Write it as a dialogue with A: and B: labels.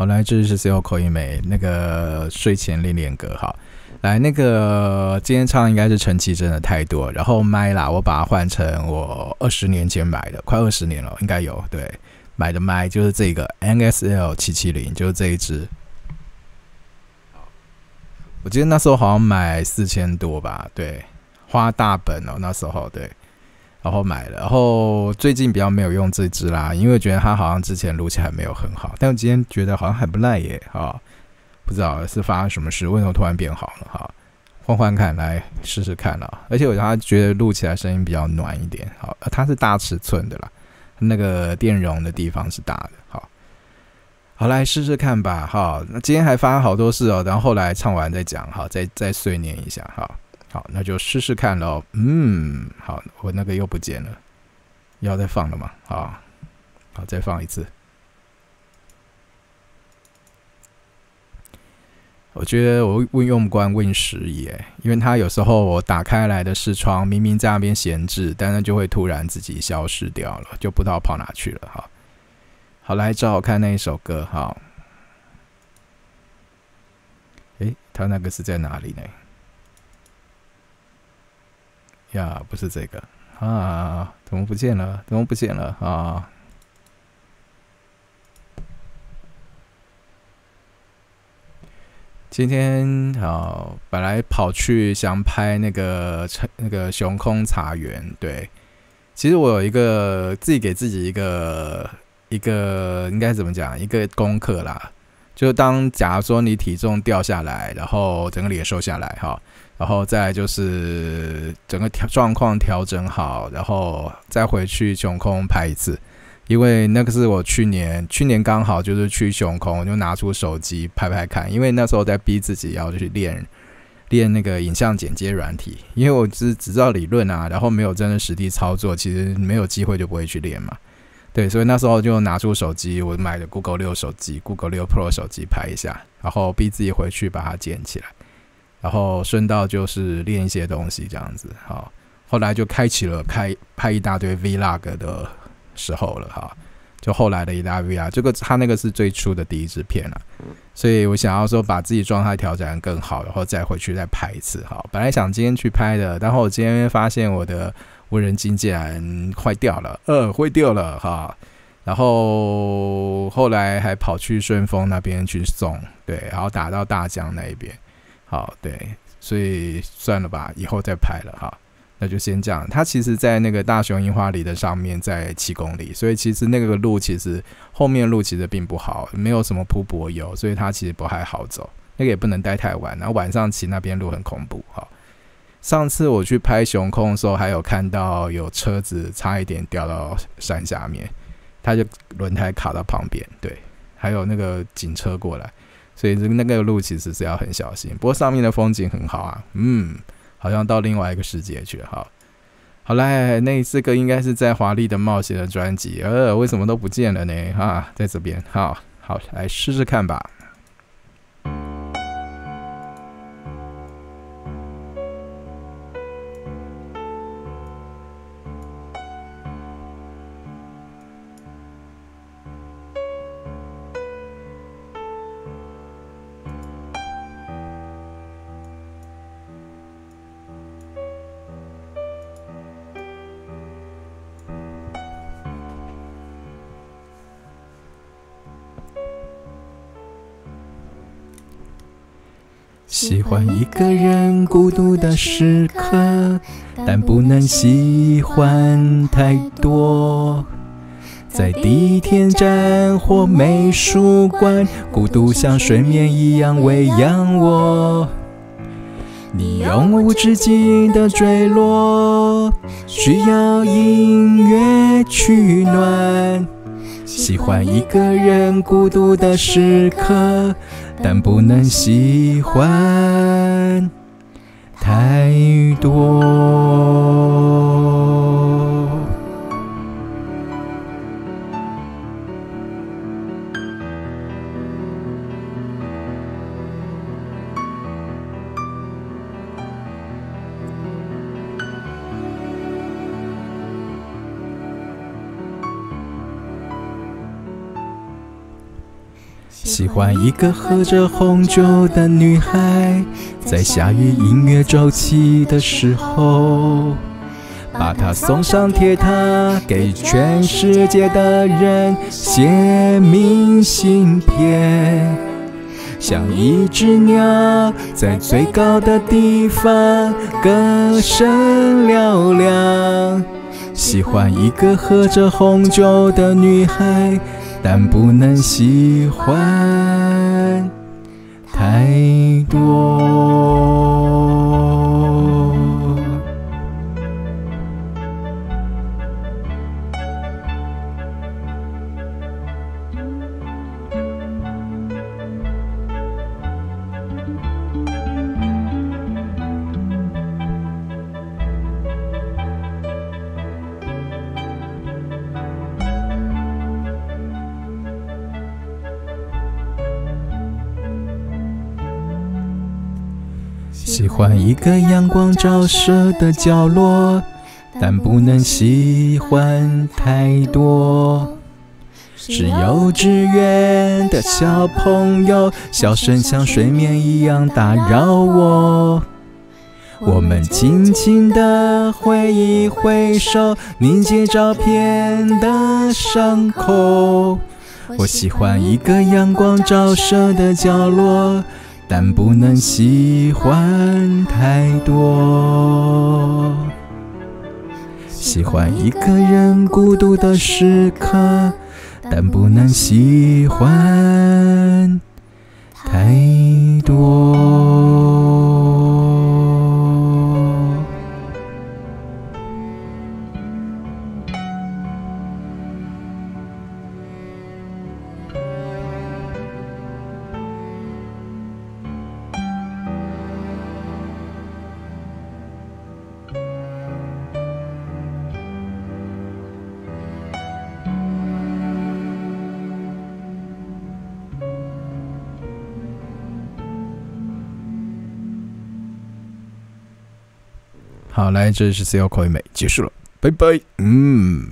A: 好，来，这是 C O 口音美那个睡前练练歌，好，来，那个今天唱应该是陈绮贞的太多，然后麦啦，我把它换成我二十年前买的，快二十年了，应该有，对，买的麦就是这个 N S L 七七零，就是这一支。我记得那时候好像买四千多吧，对，花大本哦，那时候对。然后买了，然后最近比较没有用这支啦，因为觉得它好像之前录起来没有很好，但我今天觉得好像还不赖耶，哈，不知道是发生什么事，为什么突然变好了哈？换换看，来试试看啊！而且我让他觉得录起来声音比较暖一点，好，它是大尺寸的啦，那个电容的地方是大的，好，好来试试看吧，哈，那今天还发生好多事哦，然后后来唱完再讲，哈，再再碎念一下，哈。好，那就试试看喽。嗯，好，我那个又不见了，要再放了吗？啊，好，再放一次。我觉得我问用不惯 Win 十耶，因为他有时候我打开来的视窗明明在那边闲置，但是就会突然自己消失掉了，就不知道跑哪去了。哈，好，来找我看那一首歌。哈，诶，他那个是在哪里呢？呀，不是这个啊！怎么不见了？怎么不见了啊？今天啊，本来跑去想拍那个那个熊空茶园，对，其实我有一个自己给自己一个一个应该怎么讲？一个功课啦，就当假如说你体重掉下来，然后整个脸瘦下来，哈。然后再就是整个调状况调整好，然后再回去熊空拍一次，因为那个是我去年去年刚好就是去熊空，我就拿出手机拍拍看，因为那时候在逼自己要去练练那个影像剪接软体，因为我只只知道理论啊，然后没有真的实地操作，其实没有机会就不会去练嘛。对，所以那时候就拿出手机，我买的 Google 六手机，Google 六 Pro 手机拍一下，然后逼自己回去把它剪起来。然后顺道就是练一些东西这样子，好，后来就开启了开拍一大堆 Vlog 的时候了哈，就后来的一大 Vlog，这个他那个是最初的第一支片了，所以我想要说把自己状态调整更好，然后再回去再拍一次哈。本来想今天去拍的，然后我今天发现我的无人机竟然坏掉了，呃，坏掉了哈，然后后来还跑去顺丰那边去送，对，然后打到大江那一边。好，对，所以算了吧，以后再拍了哈。那就先这样。它其实，在那个大熊樱花里的上面，在七公里，所以其实那个路其实后面路其实并不好，没有什么铺柏油，所以它其实不太好走。那个也不能待太晚，然后晚上骑那边路很恐怖哈。上次我去拍熊空的时候，还有看到有车子差一点掉到山下面，它就轮胎卡到旁边，对，还有那个警车过来。所以那个路其实是要很小心，不过上面的风景很好啊，嗯，好像到另外一个世界去了。好，好嘞，那这个应该是在华丽的冒险的专辑，呃，为什么都不见了呢？哈，在这边，好好来试试看吧。喜欢一个人孤独的时刻，但不能喜欢太多。在地铁站或美术馆，孤独像睡眠一样喂养我。你永无止境的坠落，需要音乐取暖。喜欢一个人孤独的时刻。但不能喜欢太多。喜欢一个喝着红酒的女孩，在下雨音乐骤起的时候，把她送上铁塔，给全世界的人写明信片。像一只鸟在最高的地方歌声嘹亮。喜欢一个喝着红酒的女孩。但不能喜欢太多。喜欢一个阳光照射的角落，但不能喜欢太多。是幼稚园的小朋友，笑声像睡眠一样打扰我。我们轻轻地挥一挥手，凝结照片的伤口。我喜欢一个阳光照射的角落。但不能喜欢太多，喜欢一个人孤独的时刻，但不能喜欢好，来，这里是 C L 口语美结束了，拜拜。嗯。